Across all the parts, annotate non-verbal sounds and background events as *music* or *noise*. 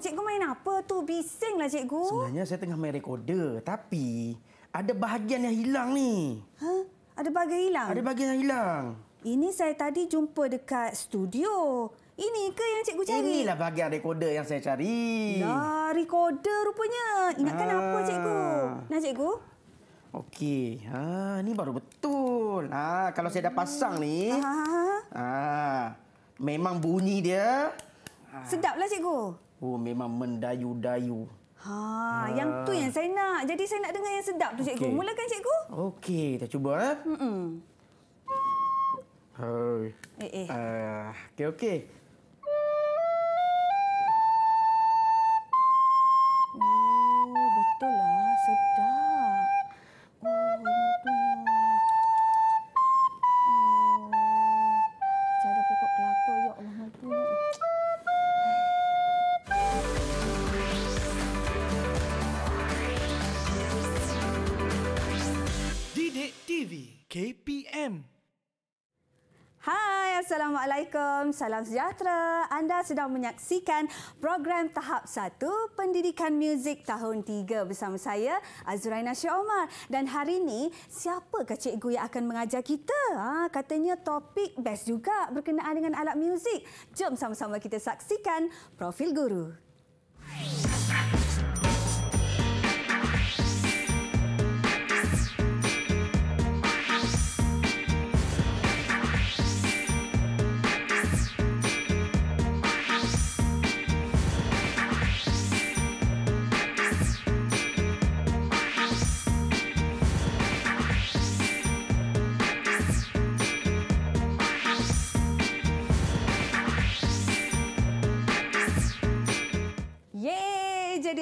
Cikgu main apa tu? Bisinglah cikgu. Sebenarnya saya tengah main recorder. Tapi ada bahagian yang hilang ni. Ha? Ada bahagian hilang? Ada bahagian yang hilang. Ini saya tadi jumpa dekat studio. Ini ke yang cikgu cari? Inilah bahagian recorder yang saya cari. Lah, recorder rupanya. Ingatkan Ah. apa cikgu? Nah cikgu? Okey. Ha, ni baru betul. Ha, kalau saya dah pasang ni. Ha, ha, ha. Ha, memang bunyi dia. Sedaplah cikgu. Oh, memang mendayu-dayu. Ha, yang tu yang saya nak. Jadi saya nak dengar yang sedap tu cikgu. Okey. Mulakan cikgu. Okey, kita cuba eh. Mm-mm. Hai. Eh, eh. Ah, okey okey. Salam sejahtera. Anda sedang menyaksikan program tahap 1 Pendidikan Muzik tahun 3 bersama saya, Azraina Syah Omar. Dan hari ini, siapakah cikgu yang akan mengajar kita? Ha, katanya topik best juga berkenaan dengan alat muzik. Jom sama-sama kita saksikan profil guru.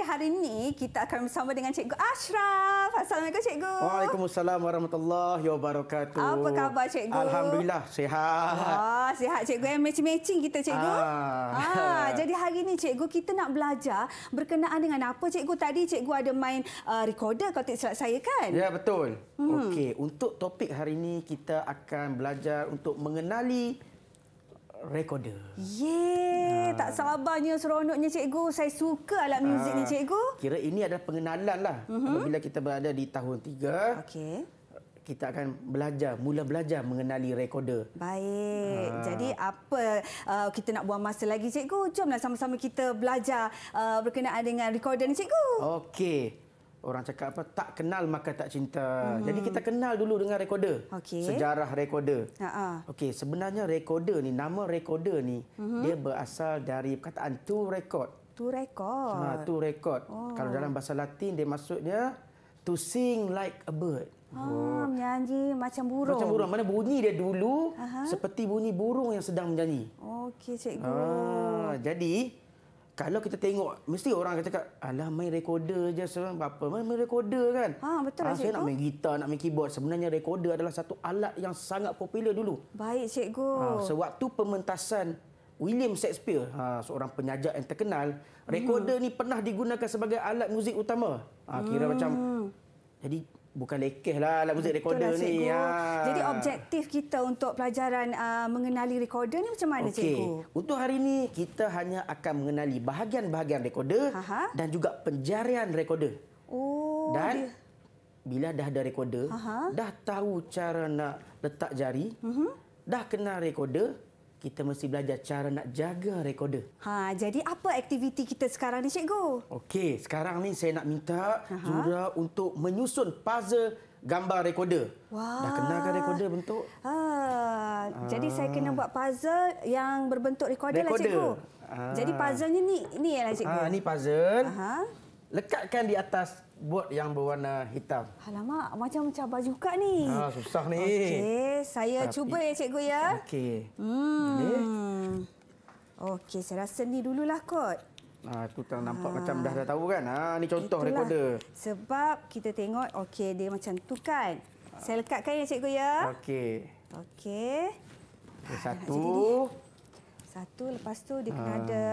Hari ini kita akan bersama dengan Cikgu Ashraf. Assalamualaikum Cikgu. Waalaikumsalam warahmatullahi wabarakatuh. Apa khabar, cikgu? Alhamdulillah sihat. Wah, sihat cikgu yang matching-matching kita cikgu. Ah. Ah, jadi hari ini cikgu kita nak belajar berkenaan dengan apa cikgu tadi cikgu ada main uh, recorder kalau tak silap saya kan? Ya betul. Hmm. Okey, untuk topik hari ini kita akan belajar untuk mengenali recorder. Ye, tak sabarnya seronoknya cikgu. Saya suka alat muzik ni Ah, cikgu. Kira ini adalah pengenalan lah. Mhm. Apabila kita berada di tahun tiga, Okey. kita akan belajar, mula belajar mengenali recorder. Baik. Ah. Jadi apa uh, kita nak buang masa lagi cikgu? Jomlah sama-sama kita belajar uh, berkenaan dengan recorder ni cikgu. Okey. Orang cakap apa? Tak kenal maka tak cinta. Jadi kita kenal dulu dengan recorder. Okey. Sejarah recorder. Ha. Okey, sebenarnya recorder ni, nama recorder ni, Mhm. dia berasal dari perkataan to record. Tu rekod. Ha, to record. Oh. Kalau dalam bahasa Latin dia maksudnya to sing like a bird. Ah, menyanyi macam burung. Macam burung. Mana bunyi dia dulu Aha. seperti bunyi burung yang sedang menyanyi. Okey cikgu. Ah, jadi kalau kita tengok mesti orang akan cakap alah main recorder je seorang apa main, main recorder kan. Ah, betul Ah, saya cikgu. nak main gitar, nak main keyboard. Sebenarnya recorder adalah satu alat yang sangat popular dulu. Baik cikgu. Ha, sewaktu pementasan William Shakespeare, ha, seorang penyaja yang terkenal, recorder ni pernah digunakan sebagai alat muzik utama. Ha, kira Hmm. macam jadi bukan lekeh lah alat muzik recorder Betul lah, ni. Ha. Jadi objektif kita untuk pelajaran uh, mengenali recorder ni macam mana Okey, cikgu? untuk hari ini kita hanya akan mengenali bahagian-bahagian recorder Aha. dan juga penjarian recorder. Oh, dan dia. bila dah ada recorder, Aha. dah tahu cara nak letak jari, Mhm. dah kenal recorder, kita mesti belajar cara nak jaga recorder. Ha, jadi apa aktiviti kita sekarang ni cikgu? Okey, sekarang ni saya nak minta Aha. Zura untuk menyusun puzzle gambar recorder. Wah. Dah kenalkan recorder bentuk? Ah, jadi saya kena buat puzzle yang berbentuk recorder, lah Recorder. cikgu. Ah. Jadi puzzlenya ni ni lah cikgu. Ah, ni puzzle. Aha. Lekatkan di atas board yang berwarna hitam. Alamak, macam cabar juga ni. Ah, susah ni. Okey, saya Tapi- cuba ya cikgu ya. Okey. Hmm. Okey, saya rasa ni dululah kot. Ah, tu tak nampak macam dah dah tahu kan. Ah, ni contoh Itulah. recorder. Sebab kita tengok, okey dia macam tu kan. Saya lekatkan ya cikgu ya. Okey. Okey. Satu. Satu lepas tu dia kena Ah. ada.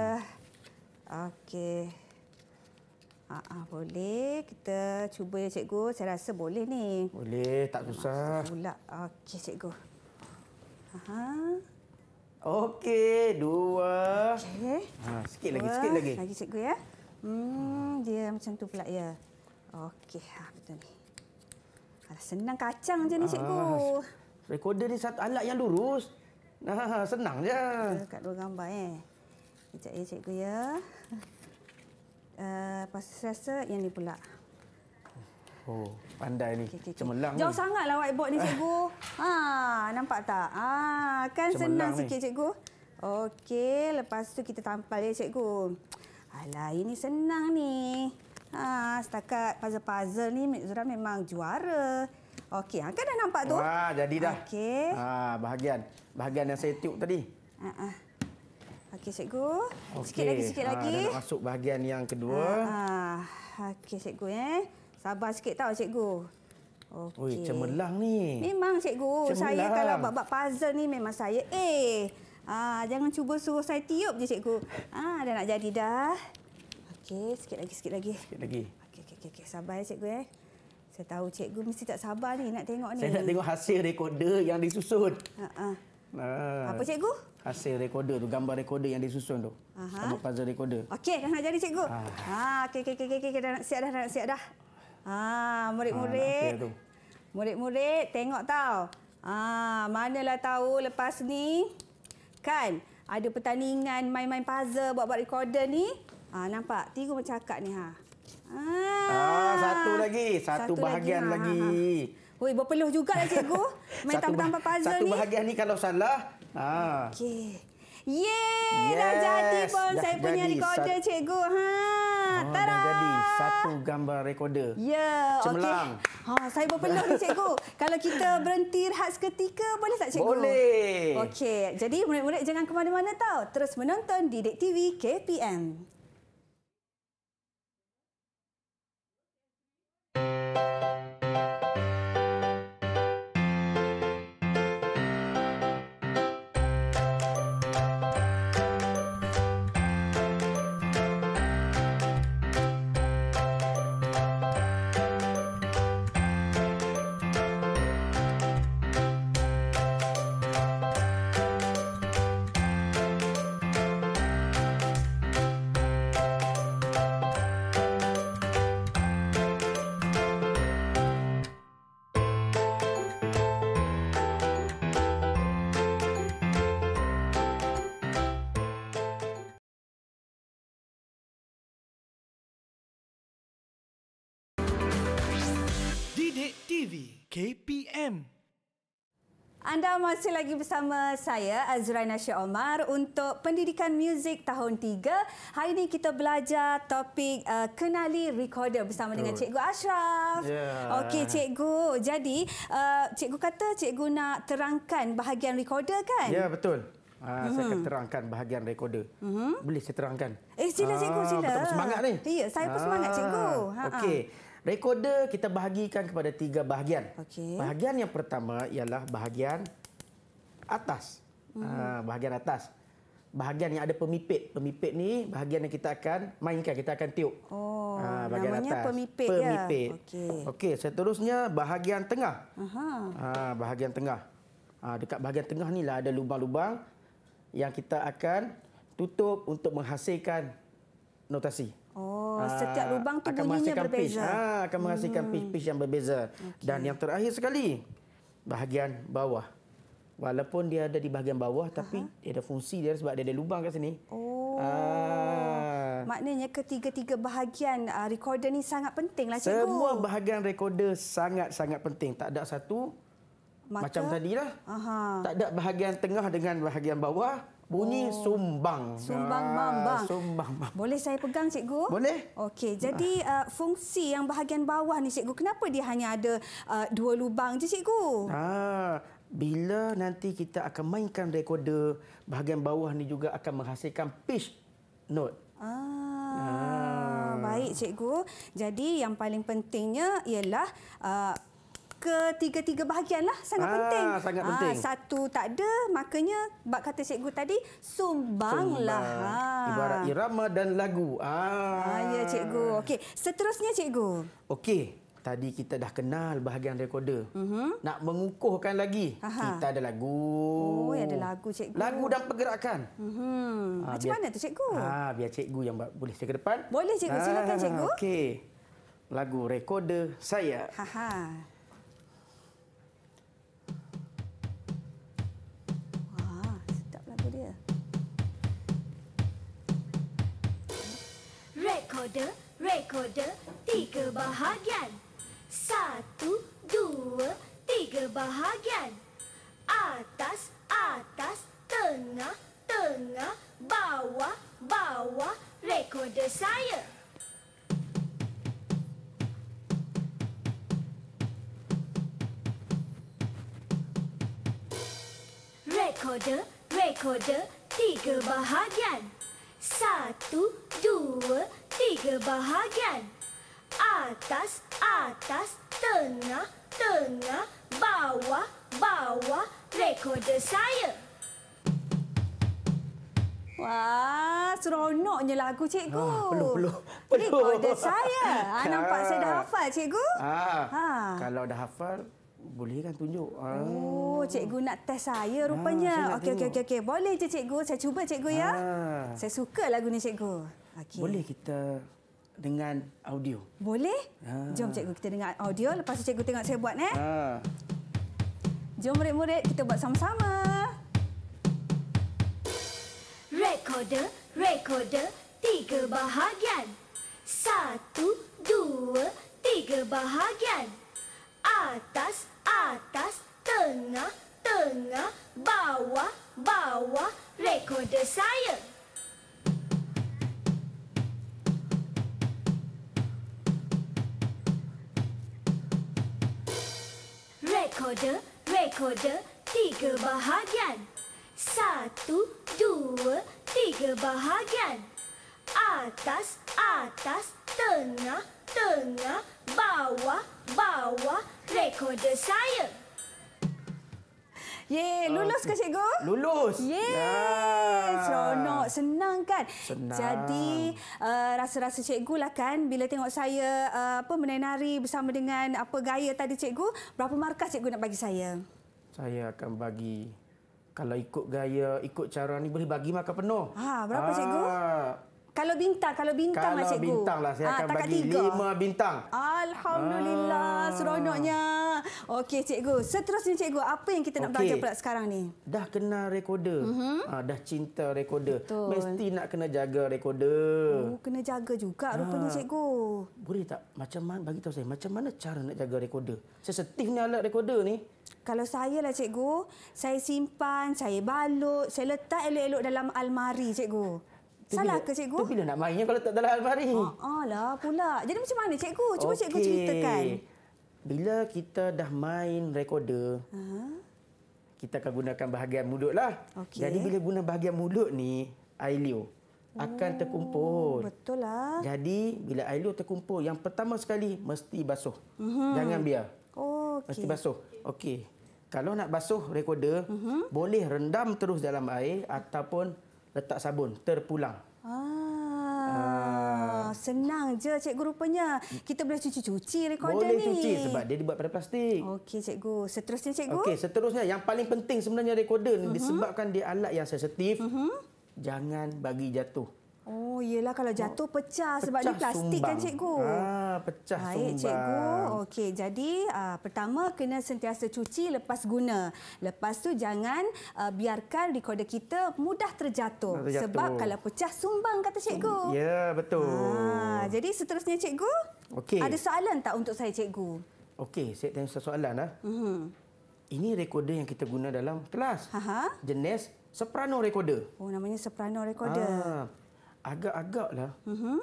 Okey. Ah, ah, boleh. Kita cuba ya cikgu. Saya rasa boleh ni. Boleh, tak susah. Pula. Okey cikgu. Aha. Okey, dua. Okey. Ha, sikit lagi, Dua. sikit lagi. Lagi cikgu ya. Hmm, dia macam tu pula ya. Okey, ha betul ni. Alah, senang kacang je ni cikgu. Ah, Recorder ni satu alat yang lurus. Nah, senang je. Dekat dua gambar eh. Sekejap ya cikgu ya. Uh, tu saya rasa yang ni pula. Oh, pandai ni. Okey, okey, okey. Cemerlang Jauh ni. sangatlah whiteboard ni cikgu. *laughs* ha, nampak tak? Ah, kan Cemerlang senang ni. sikit cikgu. Okey, lepas tu kita tampal ya cikgu. Alah, ini senang ni. Ha, setakat puzzle-puzzle ni Mek Zura memang juara. Okey, ha, kan dah nampak tu? Wah, jadi dah. Okey. Ha, bahagian. Bahagian yang saya tiup tadi. Ha, ha. Okey cikgu. Sikit lagi, sikit Ha, lagi. dah nak masuk bahagian yang kedua. Ah, okey cikgu eh. Sabar sikit tau cikgu. Okey. Oi, cemerlang ni. Memang cikgu. Saya Cemerlang. kalau buat-buat puzzle ni memang saya eh. Ah, jangan cuba suruh saya tiup je cikgu. Ah, dah nak jadi dah. Okey, sikit lagi, sikit lagi. Sikit lagi. Okey, okey, okey, okey. Sabar ya cikgu eh. Saya tahu cikgu mesti tak sabar ni nak tengok ni. Saya nak tengok hasil recorder yang disusun. Ha, ha. Ha. Apa cikgu? Hasil recorder tu, gambar recorder yang disusun tu. Aha. Sama puzzle recorder. Okey, dah nak jadi cikgu. Ah. Ha, okey, okey, okey, okey, okey, dah nak siap dah, dah nak siap dah. Ha, Ah, murid-murid. Murid-murid tengok tau. Ah, manalah tahu lepas ni kan ada pertandingan main-main puzzle buat-buat recorder ni. Ah, nampak? Tiga macam akak ni ha. Ah, Ah, satu lagi. Satu bahagian Ha, lagi. ha, ha. Oi, berpeluh jugalah cikgu. *laughs* Main Satu bah- tambah-tambah puzzle Satu ni. bahagian ni kalau salah, ha. Okey. Yeay, dah Yes, jadi pun dah saya punya jadi. recorder Sat- cikgu. Ha, Oh, tada. dah jadi satu gambar recorder. Ya, Cemerlang. okey. Ha, saya berpeluh ni cikgu. *laughs* Kalau kita berhenti rehat seketika boleh tak cikgu? Boleh. Okey, jadi murid-murid jangan ke mana-mana tau. Terus menonton Didik TV KPM. Didik TV KPM Anda masih lagi bersama saya Azraina Syed Omar untuk Pendidikan Muzik tahun 3. Hari ini kita belajar topik uh, kenali recorder bersama dengan Cikgu Ashraf. Ya. Okey cikgu. Jadi uh, cikgu kata cikgu nak terangkan bahagian recorder kan? Ya, betul. Ha, Saya akan terangkan bahagian recorder. Boleh saya terangkan? Eh sila cikgu Ah, sila. Betul semangat ni. Ya, saya pun semangat cikgu. Ha, ha. Okey. Recorder kita bahagikan kepada tiga bahagian. Okey. Bahagian yang pertama ialah bahagian atas. Ha, bahagian atas. Bahagian yang ada pemipit. Pemipit ni bahagian yang kita akan mainkan, kita akan tiup. Oh, Ha, bahagian namanya atas. pemipit ya? Pemipit. Okey. Okey, seterusnya bahagian tengah. Aha. Ha, bahagian tengah. Ha, dekat bahagian tengah ni lah ada lubang-lubang yang kita akan tutup untuk menghasilkan notasi. Oh, Ah, setiap lubang tu akan bunyinya pitch. berbeza. Ah, akan menghasilkan pitch-pitch yang berbeza. Dan yang terakhir sekali, bahagian bawah. Walaupun dia ada di bahagian bawah, tapi dia ada fungsi dia sebab dia ada lubang kat sini. Oh. Ah. Maknanya ketiga-tiga bahagian uh, recorder ni sangat penting lah cikgu. Semua bahagian recorder sangat-sangat penting. Tak ada satu Maka- macam tadilah. Aha. Tak ada bahagian tengah dengan bahagian bawah. Bunyi oh. sumbang. Sumbang Ah, mambang. Sumbang mambang. Boleh saya pegang cikgu? Boleh. Okey, jadi *laughs* uh, fungsi yang bahagian bawah ni cikgu, kenapa dia hanya ada uh, dua lubang je cikgu? Ah, bila nanti kita akan mainkan recorder, bahagian bawah ni juga akan menghasilkan pitch note. Ah, baik cikgu. Jadi yang paling pentingnya ialah uh, ketiga-tiga bahagian lah sangat Ah, penting. sangat penting. satu tak ada, makanya bab kata cikgu tadi sumbanglah. Sumbang. Ibarat irama dan lagu. Ah. Ah, ya cikgu. Okey, seterusnya cikgu. Okey. tadi kita dah kenal bahagian recorder. Uh-huh. Nak mengukuhkan lagi, Mhm. Aha. kita ada lagu. Oh, ada lagu, cikgu. Lagu dan pergerakan. Hmm. Ah, Macam biar- mana tu cikgu? Ah, biar cikgu yang boleh saya ke depan. Boleh, cikgu. Silakan, cikgu. Okey. Lagu recorder saya. Ha ha. Recorder, recorder, tiga bahagian. Satu, dua, tiga bahagian. Atas, atas, tengah, tengah, bawah, bawah, recorder saya. Recorder, recorder, tiga bahagian. Satu, dua, tiga bahagian. Atas, atas, tengah, tengah, bawah, bawah, recorder saya. Wah, seronoknya lagu cikgu. Peluh, peluh, peluh. Recorder saya. Ha, nampak saya dah Ah. hafal cikgu. Ah, Ha. Kalau dah hafal, boleh kan tunjuk. Ah. Oh, cikgu nak test saya Ah, saya rupanya. nak Okey, okey, okey, okey. Boleh je cikgu. Saya cuba cikgu ya. Ah. Saya suka lagu ni cikgu. Okey. Boleh kita dengan audio. Boleh? Ah. Jom cikgu kita dengar audio. Lepas tu cikgu tengok saya buat eh. Ah. Jom murid-murid kita buat sama-sama. Recorder, recorder, tiga bahagian. Satu, dua, tiga bahagian. Atas, atas, tengah, tengah, bawah, bawah, recorder saya. Recorder, recorder, tiga bahagian. Satu, dua, tiga bahagian. Atas, atas, tengah, tengah, bawah, bawah, recorder saya. Ye, lulus ke cikgu? Lulus. Yeay! Ah. Seronok, senang kan? Senang. Jadi, uh, rasa-rasa cikgu lah kan bila tengok saya uh, apa menari bersama dengan apa gaya tadi cikgu, berapa markah cikgu nak bagi saya? Saya akan bagi kalau ikut gaya, ikut cara ni boleh bagi makan penuh. Ah, berapa, cikgu? Ah, Kalau bintang, kalau bintang Kalau lah cikgu. bintang lah saya Ah, akan bagi tiga. lima bintang. Alhamdulillah, Ah. seronoknya. Okey cikgu, seterusnya cikgu, apa yang kita nak Okey. belajar pula sekarang ni? Dah kenal recorder. Uh-huh. Ha, dah cinta recorder. Mhm. Betul. Mesti nak kena jaga recorder. Oh, kena jaga juga Ah. rupanya cikgu. Boleh tak macam mana bagi tahu saya macam mana cara nak jaga recorder? Sensitif ni alat recorder ni. Kalau saya lah cikgu, saya simpan, saya balut, saya letak elok-elok dalam almari cikgu. Tu Salah bila- ke cikgu? Tu bila nak mainnya kalau tak dalam almari? Ah lah pula. Jadi macam mana cikgu? Cuba cikgu Okey. ceritakan. Bila kita dah main recorder, Ha? kita akan gunakan bahagian mulut lah. Okey. Jadi bila guna bahagian mulut ni, air liur akan terkumpul. Betul lah. Jadi bila air liur terkumpul, yang pertama sekali mesti basuh. Mm-hmm. Jangan biar. Oh, Mesti okey. basuh. Okey. Kalau nak basuh recorder, mm-hmm. boleh rendam terus dalam air ataupun letak sabun terpulang. Ah, senang je cikgu rupanya. Kita boleh cuci-cuci recorder boleh ni. cuci sebab dia dibuat pada plastik. Okey cikgu. Seterusnya cikgu. Okey, seterusnya yang paling penting sebenarnya recorder ni Mhm. disebabkan dia alat yang sensitif. Jangan bagi jatuh. Oh, yelah kalau jatuh pecah, sebab dia plastik kan sumbang. cikgu. Ah, pecah Baik sumbang. cikgu. Okey, jadi uh, pertama kena sentiasa cuci lepas guna. Lepas tu jangan uh, biarkan recorder kita mudah terjatuh. Terjatuh. Sebab kalau pecah sumbang kata cikgu. Ya, betul. Ah, jadi seterusnya cikgu. Okey. Ada soalan tak untuk saya cikgu? Okey, saya tanya satu soalan lah. Mhm. Ini recorder yang kita guna dalam kelas. Ha Jenis soprano recorder. Oh namanya soprano recorder. Ah, agak-agak lah. Mhm.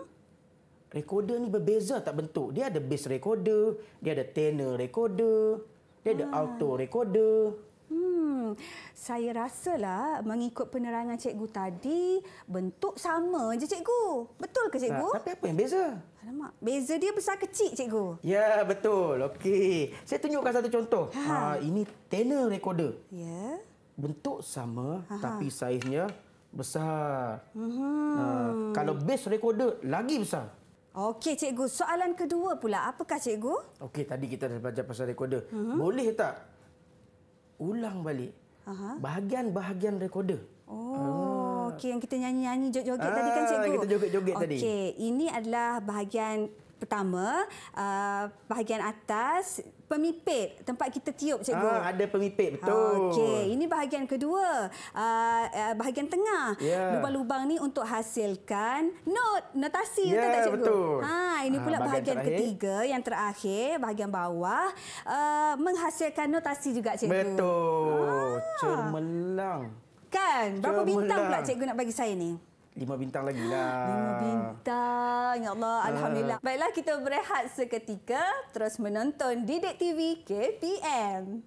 Recorder ni berbeza tak bentuk. Dia ada bass recorder, dia ada tenor recorder, dia ada alto recorder. Hmm, saya rasalah mengikut penerangan cikgu tadi bentuk sama je cikgu. Betul ke cikgu? Nah, tapi apa yang beza? Alamak, beza dia besar kecil cikgu. Ya, betul. Okey. Saya tunjukkan satu contoh. Ha. Ha. ini tenor recorder. Ya. Bentuk sama Aha. tapi saiznya besar. Mhm. Ha. kalau bass recorder lagi besar. Okey cikgu, soalan kedua pula. Apakah cikgu? Okey, tadi kita dah belajar pasal recorder. Mhm. Uh-huh. Boleh tak ulang balik Aha. bahagian-bahagian recorder? Oh, okey yang kita nyanyi-nyanyi joget-joget Ah, tadi kan cikgu. kita joget-joget tadi. Okey, ini adalah bahagian pertama, uh, bahagian atas pemipit tempat kita tiup cikgu. Ah, ada pemipit, betul. Okey, ini bahagian kedua. Uh, uh, bahagian tengah. Ya. Lubang-lubang ni untuk hasilkan not, notasi Ya, betul tak cikgu? betul. Ha, ini Ah, pula bahagian bahagian, terakhir. ketiga yang terakhir, bahagian bawah uh, menghasilkan notasi juga cikgu. Betul. Cemerlang. Kan? Berapa bintang pula cikgu nak bagi saya ni? Lima bintang lagi lah. Lima bintang. Ya Allah, Alhamdulillah. Baiklah, kita berehat seketika. Terus menonton Didik TV KPM.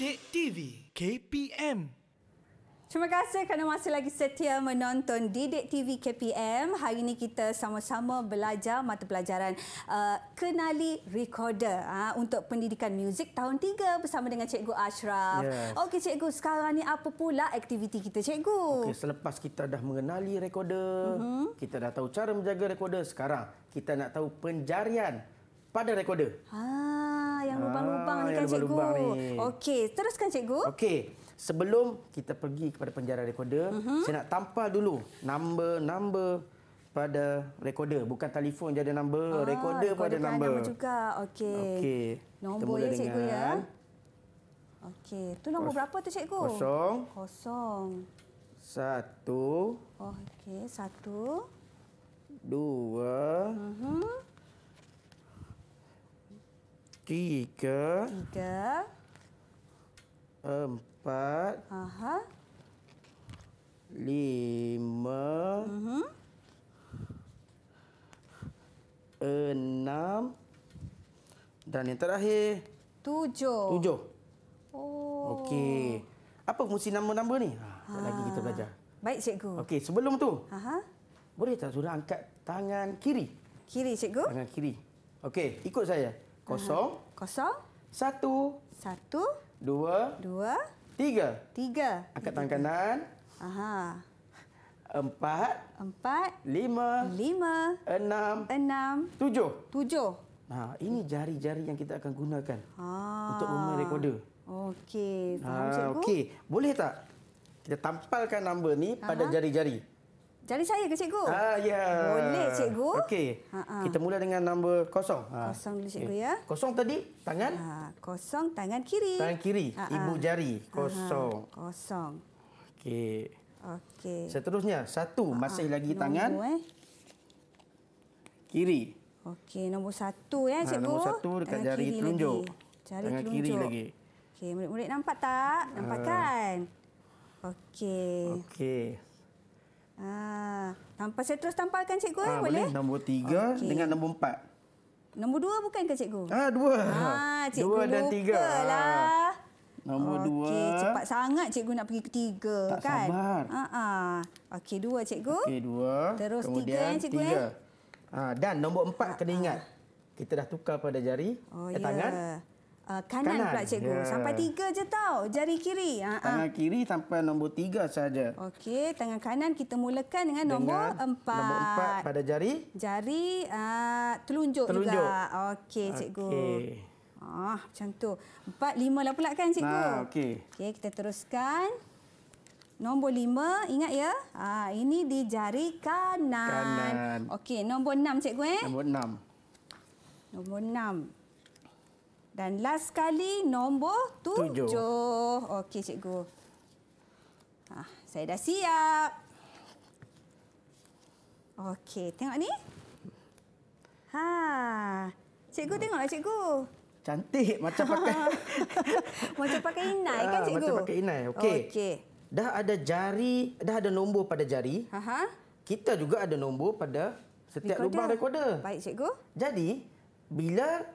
Didik TV KPM Terima kasih kerana masih lagi setia menonton Didik TV KPM. Hari ini kita sama-sama belajar mata pelajaran uh, Kenali Recorder uh, untuk pendidikan muzik tahun 3 bersama dengan Cikgu Ashraf. Yes. Okey Cikgu, sekarang ni apa pula aktiviti kita Cikgu? Okey, selepas kita dah mengenali recorder, Mhm. uh-huh. kita dah tahu cara menjaga recorder, sekarang kita nak tahu penjarian pada recorder. Ah, yang lubang-lubang Ah, ni yang kan Cikgu. lubang-lubang ni. Okey, teruskan Cikgu. Okey, sebelum kita pergi kepada penjara recorder, Mhm. uh-huh. saya nak tampal dulu number-number pada recorder. Bukan telefon je ada number, recorder pun ada recorder kan number. Nama juga. Okey. Okey. Nombor ya Cikgu ya. Okey, tu nombor Kos- berapa tu Cikgu? Kosong, Kosong. satu, Oh, okey. Satu. dua, Mhm. Tiga, Tiga. empat, Aha. lima, Mhm. enam, dan yang terakhir Tujuh. tujuh. Oh. Okey. Apa fungsi nama-nama ni? Ha, sekejap lagi kita belajar. Baik Cikgu. Okey, sebelum tu, Aha. boleh tak sudah angkat tangan kiri? Kiri Cikgu. Tangan kiri. Okey, ikut saya. Kosong, Kosong. satu, Satu. dua, Dua. tiga. Tiga. Angkat tangan kanan. Aha. Empat, Empat. lima, Lima. enam, Enam. tujuh. Tujuh. Ha, ini jari-jari yang kita akan gunakan Ah. untuk memain recorder. Okey. Faham Ha, Cikgu? Okey, boleh tak kita tampalkan number ni pada jari-jari? Jari saya ke Cikgu? Ah, ya. Boleh Cikgu. Okey. Ha-ha. Kita mula dengan nombor kosong. Ha. Kosong dulu, Cikgu, Okey. ya. Kosong tadi, tangan Ha, kosong tangan kiri. tangan kiri, Ha, ha. ibu jari, kosong. Aha, kosong. Okey. Okey. Seterusnya, satu masih lagi tangan Nombor, eh. kiri. Okey, nombor satu ya, Ha, cikgu. nombor satu dekat Tangan jari telunjuk. Lagi. Jari Tangan telunjuk. kiri lagi. Okey, murid-murid nampak tak? Nampak kan? Okey. Okey. Ah, tanpa saya terus tampalkan cikgu eh, Ha, boleh? Nombor tiga Okey. dengan nombor empat. Nombor dua bukan ke cikgu? Ah, dua. Ah, cikgu dua dan lupa tiga. Ah. lah. Nombor dua. Okey, cepat sangat cikgu nak pergi ketiga Tak kan? sabar. Ha ah. Okey, dua cikgu. Okey, dua. Terus tiga, Kemudian eh, cikgu, tiga. eh? Ha, dan nombor empat kena ingat. Kita dah tukar pada jari, Oh eh, ya. tangan. Uh, kanan, Kanan, pula cikgu. ya. Sampai tiga je tau. Jari kiri. Ha ah. Tangan kiri sampai nombor tiga saja. Okey, tangan kanan kita mulakan dengan, nombor empat. Nombor empat pada jari. Jari uh, telunjuk, Telunjuk. juga. Okey, cikgu. Okey. Ah, macam tu. Empat, lima lah pula kan, cikgu? Ah, okey. Okey, kita teruskan. Nombor lima, ingat ya. Ah, ini di jari kanan. Kanan. Okey, nombor enam, cikgu eh. Nombor enam. Nombor enam. Dan last kali nombor tujuh. Tujuh. Okey, cikgu. Ah, saya dah siap. Okey, tengok ni. Ha. Cikgu tengoklah cikgu. Cantik macam pakai *laughs* Macam pakai inai kan Ah, cikgu? Macam pakai inai. Okey. Okey. Dah ada jari, dah ada nombor pada jari. Ha ha. Kita juga ada nombor pada setiap Recorder. lubang recorder. Baik cikgu. Jadi, bila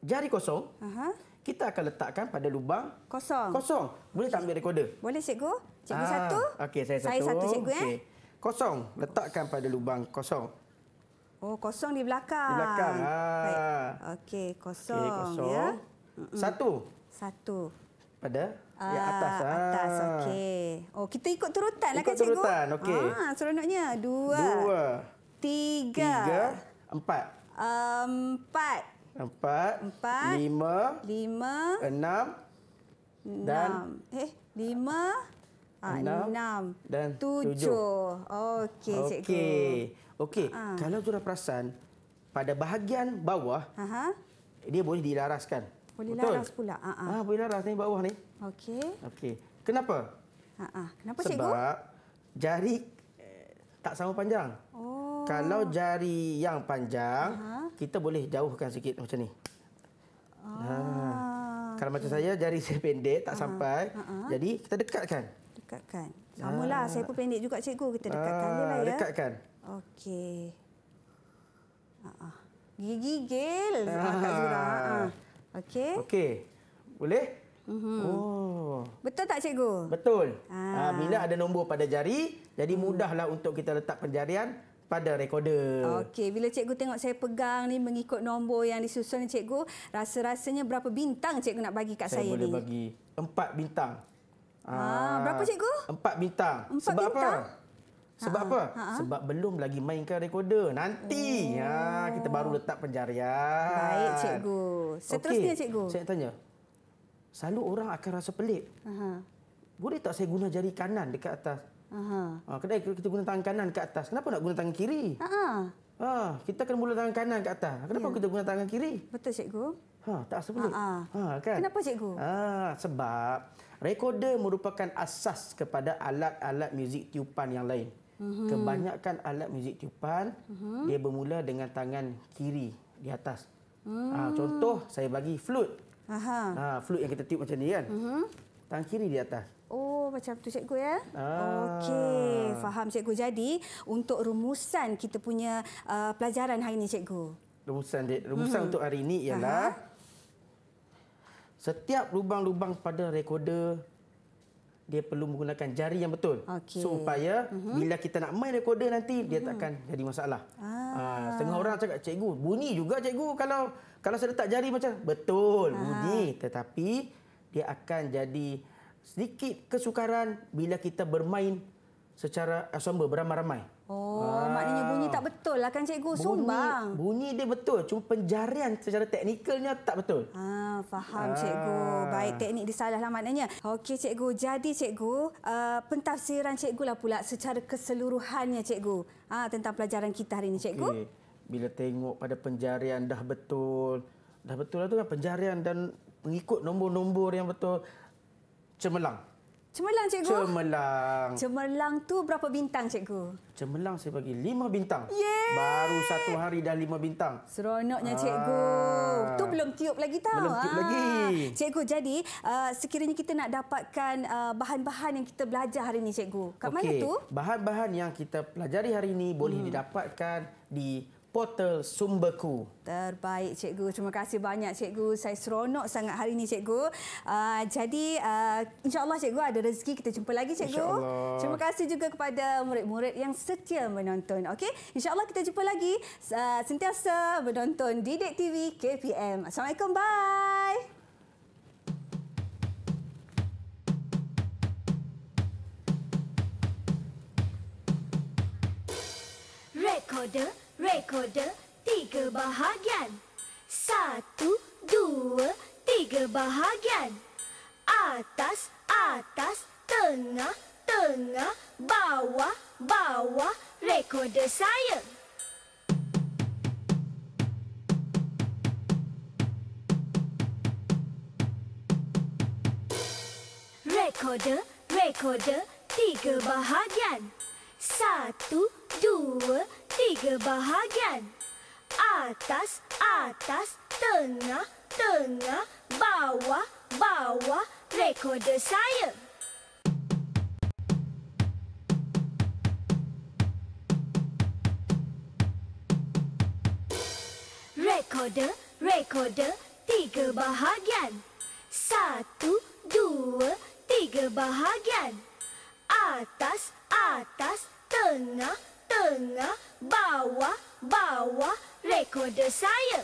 jari kosong, Ha ha. kita akan letakkan pada lubang Kosong. kosong. Boleh tak ambil recorder? Boleh cikgu? Cikgu Ah, satu. Okey, saya satu. Saya satu cikgu eh. Okey. Kosong. Letakkan pada lubang kosong. Oh, kosong di belakang. Di belakang. Ah. Baik. Okey, kosong, Okey, kosong. ya. Satu Satu. pada Ah, yang atas. Ah. Atas, okey. Oh, kita ikut turutan lah Ikut kan cikgu? turutan, okey. Ah, seronoknya. Dua. Dua, Tiga. tiga, empat. Empat. Empat, Empat. lima, Lima. enam, dan enam. Eh, lima. Ah, Enam enam. dan tujuh. tujuh. Okey, cikgu. Okey. Okey, Ah. kalau sudah perasan, pada bahagian bawah, Aha. dia boleh dilaraskan. Boleh Betul? laras pula. Ah, ah. Ah, boleh laras ni bawah ni. Okey. Okey. Kenapa? Ha ah. Kenapa Sebab cikgu? jari eh, tak sama panjang. Oh. Kalau jari yang panjang, Aha. Kita boleh jauhkan sikit macam ni. Ah. Kalau macam saya, jari saya pendek, tak sampai. Jadi, kita dekatkan. Dekatkan. Samalah, saya pun pendek juga cikgu. Kita dekatkan je lah Ah, ya. Dekatkan. Okey. Ha ah. Ah. Kak Zura. Ha ah. Okey. Okey. Boleh? Mhm. Oh. Betul tak cikgu? Betul. Ah. Ah. bila ada nombor pada jari, jadi mudahlah untuk kita letak penjarian pada recorder. Okey, bila cikgu tengok saya pegang ni mengikut nombor yang disusun ni cikgu, rasa-rasanya berapa bintang cikgu nak bagi kat saya, saya boleh ni? bagi empat bintang. Ah, berapa, cikgu? Empat bintang. Empat Sebab bintang? apa? Sebab apa? Sebab belum lagi mainkan recorder. Nanti oh. ha, kita baru letak penjarian. Baik cikgu. Seterusnya Okey, cikgu. Saya tanya. Selalu orang akan rasa pelik. Aha. Boleh tak saya guna jari kanan dekat atas? Aha. Ha, kedai kita guna tangan kanan ke atas. Kenapa nak guna tangan kiri? Ha ah. Ha, kita kena mula tangan kanan ke atas. Kenapa kita guna tangan kiri? Betul cikgu. Ha, tak rasa pelik. Ha, Ha, kan? Kenapa cikgu? Ha, sebab recorder merupakan asas kepada alat-alat muzik tiupan yang lain. Mm-hmm. Kebanyakan alat muzik tiupan mm-hmm. dia bermula dengan tangan kiri di atas. Mm. Ha, contoh saya bagi flute. Aha. Ha, flute yang kita tiup macam ni kan. Mm-hmm. Tangan kiri di atas. Oh, macam tu cikgu ya. Ah. Okey, faham cikgu. Jadi, untuk rumusan kita punya uh, pelajaran hari ini cikgu. Rumusan dia, rumusan mm-hmm. untuk hari ini ialah setiap lubang-lubang pada recorder dia perlu menggunakan jari yang betul Okey. supaya mm-hmm. bila kita nak main recorder nanti dia takkan jadi masalah. Ah. Ah. setengah orang cakap cikgu bunyi juga cikgu kalau kalau saya letak jari macam betul Ah. bunyi tetapi dia akan jadi sedikit kesukaran bila kita bermain secara ensemble beramai-ramai. Oh, maknanya bunyi tak betul lah kan cikgu. Sumbang. Bunyi dia betul, cuma penjarian secara teknikalnya tak betul. Ah, faham Ah. cikgu. Baik, teknik disalah lah maknanya. Okey cikgu, jadi cikgu, uh, pentafsiran cikgu lah pula secara keseluruhannya cikgu. Ah, tentang pelajaran kita hari ini cikgu. Okey. Bila tengok pada penjarian dah betul, dah betul lah tu kan penjarian dan mengikut nombor-nombor yang betul. Cemerlang. Cemerlang cikgu. Cemerlang. Cemerlang tu berapa bintang cikgu? Cemerlang saya bagi lima bintang. Yeay! Baru satu hari dah lima bintang. Seronoknya cikgu. Ah. Tu belum tiup lagi tau. Belum tiup lagi. Cikgu, jadi uh, sekiranya kita nak dapatkan uh, bahan-bahan yang kita belajar hari ini cikgu. Kat mana Okey, tu? Bahan-bahan yang kita pelajari hari ini boleh Hmm. didapatkan di portal Sumberku. Terbaik cikgu. Terima kasih banyak cikgu. Saya seronok sangat hari ini cikgu. Uh, jadi uh, insya-Allah cikgu ada rezeki kita jumpa lagi cikgu. Terima kasih juga kepada murid-murid yang setia menonton. Okey. Insya-Allah kita jumpa lagi uh, sentiasa menonton Didik TV KPM. Assalamualaikum. Bye. Recorder, recorder, tiga bahagian. Satu, dua, tiga bahagian. Atas, atas, tengah, tengah, bawah, bawah, recorder saya. Recorder, recorder, tiga bahagian. Satu, dua, tiga bahagian. Atas, atas, tengah, tengah, bawah, bawah, rekorder saya. Rekorder, rekorder, tiga bahagian. Satu, dua, tiga bahagian. Atas, atas, tengah, tengah, bawah, bawah, rekorder saya.